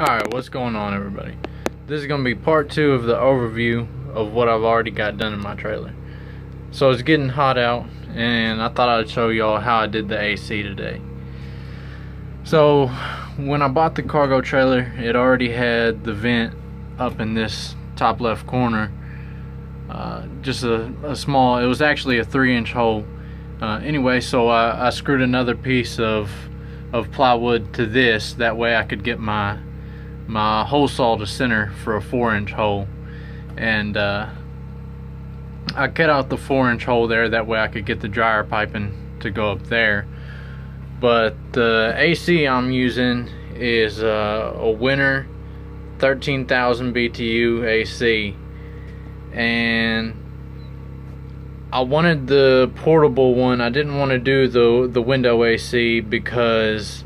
Alright, what's going on everybody? This is going to be part two of the overview of what I've already got done in my trailer. So it's getting hot out and I thought I'd show y'all how I did the AC today. So when I bought the cargo trailer, it already had the vent up in this top left corner. Uh, just a, a, small, it was actually a three inch hole. Uh, anyway, so I, I screwed another piece of of plywood to this that way I could get my my hole saw to center for a four inch hole. And uh, I cut out the four inch hole there. That way I could get the dryer piping to go up there. But the AC I'm using is uh, a Whynter 13,000 BTU AC and I wanted the portable one. I didn't want to do the the window AC because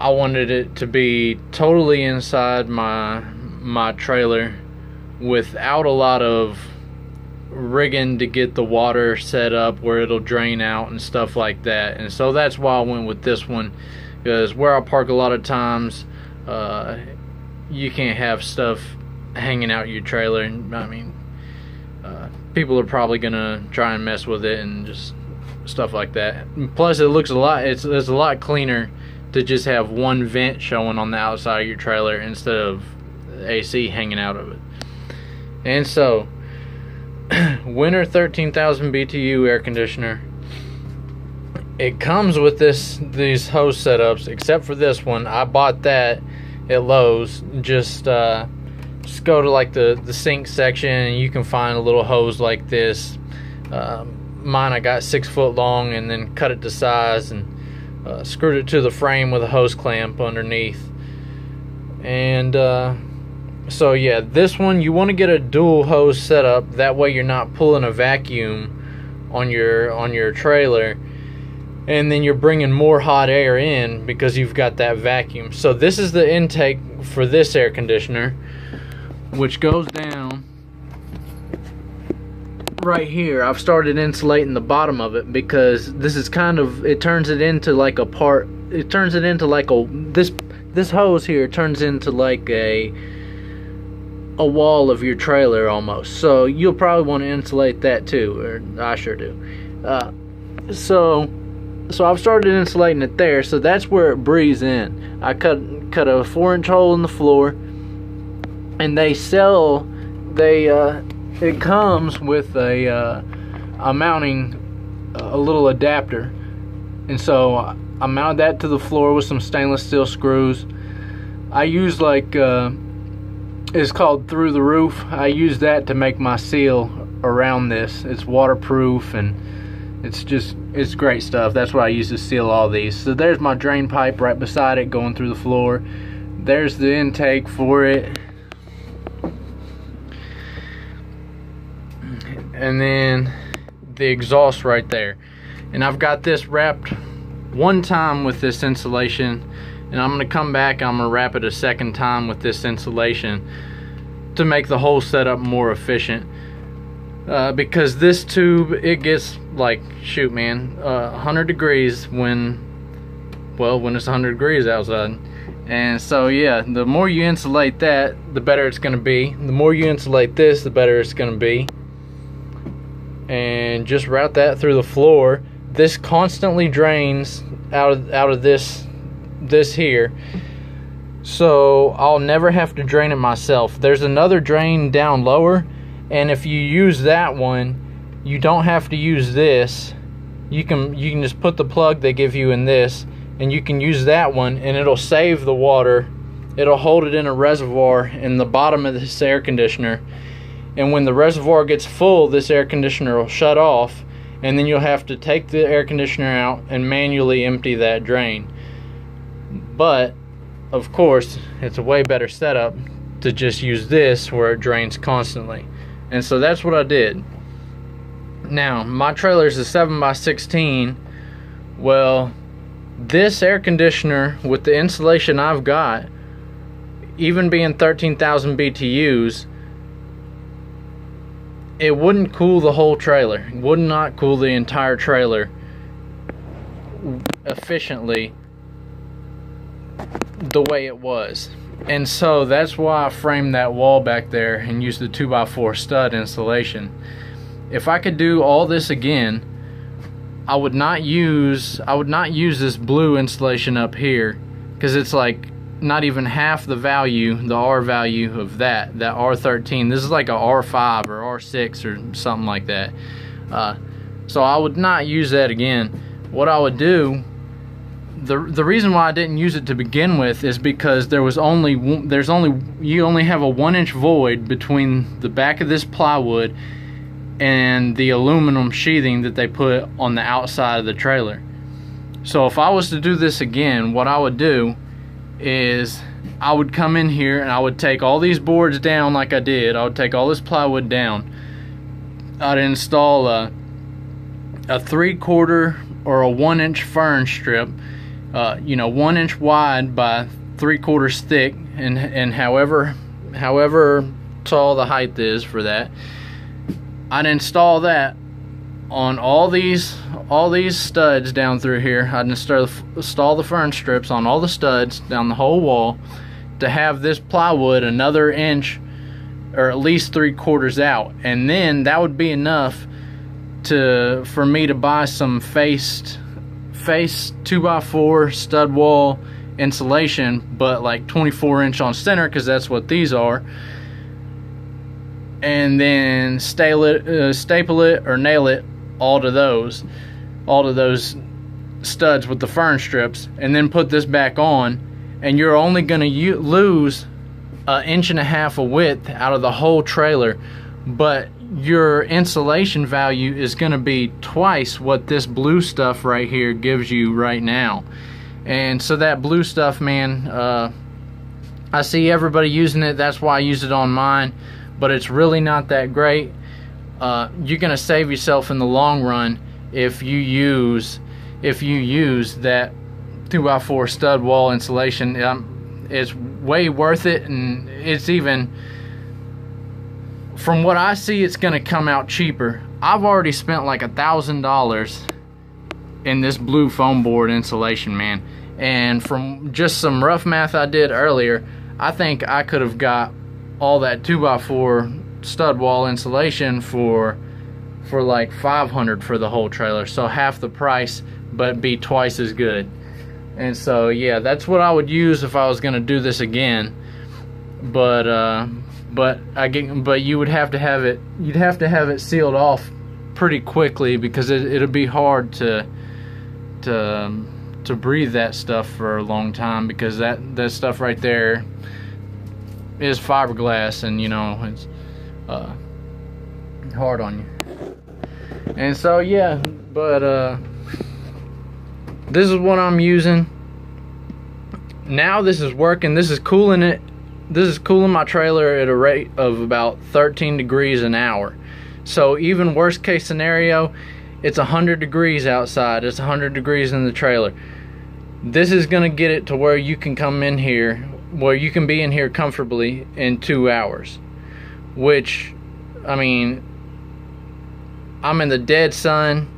I wanted it to be totally inside my my trailer without a lot of rigging to get the water set up where it'll drain out and stuff like that. And so that's why I went with this one because where I park a lot of times uh, you can't have stuff hanging out your trailer. And I mean, uh, people are probably gonna try and mess with it and just stuff like that. Plus, it looks a lot. It's it's a lot cleaner to just have one vent showing on the outside of your trailer instead of AC hanging out of it. And so, Whynter 13,000 BTU air conditioner. It comes with this these hose setups, except for this one. I bought that at Lowe's. Just uh, just go to like the the sink section, and you can find a little hose like this. Um, mine I got six foot long, and then cut it to size and uh, screwed it to the frame with a hose clamp underneath. And uh, so yeah this one you want to get a dual hose setup. That way you're not pulling a vacuum on your on your trailer. And then you're bringing more hot air in because you've got that vacuum. So this is the intake for this air conditioner which goes down right here I've started insulating the bottom of it because this is kind of it turns it into like a part it turns it into like a this this hose here turns into like a a wall of your trailer almost. So you'll probably want to insulate that too or I sure do. Uh, so so I've started insulating it there so that's where it breathes in. I cut cut a four inch hole in the floor and they sell they uh, it comes with a uh, a mounting a little adapter. And so I mounted that to the floor with some stainless steel screws. I use like uh, it's called through the roof. I use that to make my seal around this. It's waterproof and it's just it's great stuff. That's what I use to seal all these. So there's my drain pipe right beside it going through the floor. There's the intake for it and then the exhaust right there. And I've got this wrapped one time with this insulation and I'm gonna come back I'm gonna wrap it a second time with this insulation to make the whole setup more efficient. Uh, because this tube it gets like shoot man uh, 100 degrees when well when it's 100 degrees outside. And so yeah the more you insulate that the better it's gonna be. The more you insulate this the better it's gonna be and just route that through the floor. This constantly drains out of out of this this here. So I'll never have to drain it myself. There's another drain down lower and if you use that one, you don't have to use this. You can you can just put the plug they give you in this and you can use that one and it'll save the water. It'll hold it in a reservoir in the bottom of this air conditioner and when the reservoir gets full this air conditioner will shut off and then you'll have to take the air conditioner out and manually empty that drain. But of course it's a way better setup to just use this where it drains constantly. And so that's what I did. Now my trailer is a 7x16 well this air conditioner with the insulation I've got even being 13,000 BTUs it wouldn't cool the whole trailer. It would not cool the entire trailer efficiently the way it was. And so that's why I framed that wall back there and used the 2x4 stud installation. If I could do all this again, I would not use I would not use this blue insulation up here because it's like not even half the value, the R value of that, that R13. This is like a R5 or R6 or something like that. Uh, so I would not use that again. What I would do, the the reason why I didn't use it to begin with is because there was only there's only you only have a one inch void between the back of this plywood and the aluminum sheathing that they put on the outside of the trailer. So if I was to do this again, what I would do is I would come in here and I would take all these boards down like I did. I would take all this plywood down. I'd install a, a three quarter or a one inch fern strip, uh, you know, one inch wide by three quarters thick, and and however however tall the height is for that. I'd install that on all these all these studs down through here I'd install, install the fern strips on all the studs down the whole wall to have this plywood another inch or at least three quarters out. And then that would be enough to for me to buy some faced face 2x4 stud wall insulation but like 24 inch on center because that's what these are. And then staple it, uh, staple it or nail it all to those, all to those studs with the fern strips, and then put this back on, and you're only going to lose an inch and a half of width out of the whole trailer, but your insulation value is going to be twice what this blue stuff right here gives you right now. And so that blue stuff, man, uh, I see everybody using it. That's why I use it on mine but it's really not that great. Uh, you're gonna save yourself in the long run if you use if you use that 2x4 stud wall insulation. Um, it's way worth it, and it's even from what I see, it's gonna come out cheaper. I've already spent like a thousand dollars in this blue foam board insulation, man. And from just some rough math I did earlier, I think I could have got all that 2x4 stud wall insulation for for like 500 for the whole trailer. So half the price but be twice as good. And so yeah that's what I would use if I was gonna do this again. But uh, but I get but you would have to have it you'd have to have it sealed off pretty quickly because it, it'll be hard to to to breathe that stuff for a long time because that that stuff right there is fiberglass and you know it's uh, hard on you. And so yeah but uh, this is what I'm using. Now this is working. This is cooling it. This is cooling my trailer at a rate of about 13 degrees an hour. So even worst case scenario it's 100 degrees outside. It's 100 degrees in the trailer. This is going to get it to where you can come in here where you can be in here comfortably in two hours. Which, I mean, I'm in the dead sun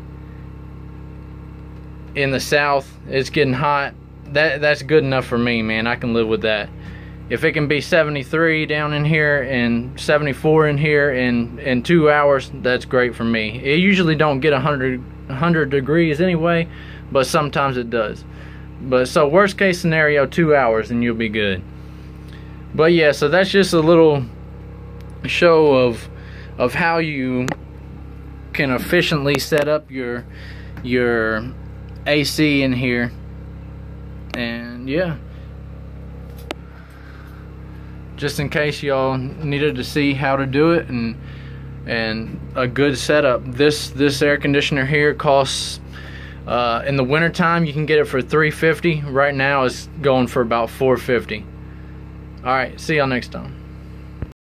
in the south. It's getting hot. That that's good enough for me, man. I can live with that. If it can be 73 down in here and 74 in here in in two hours, that's great for me. It usually don't get 100 100 degrees anyway, but sometimes it does. But so worst case scenario, two hours and you'll be good. But yeah, so that's just a little show of of how you can efficiently set up your your AC in here. And yeah. Just in case y'all needed to see how to do it and and a good setup. This this air conditioner here costs uh, in the wintertime you can get it for 350 right now it's going for about 450 all right see y'all next time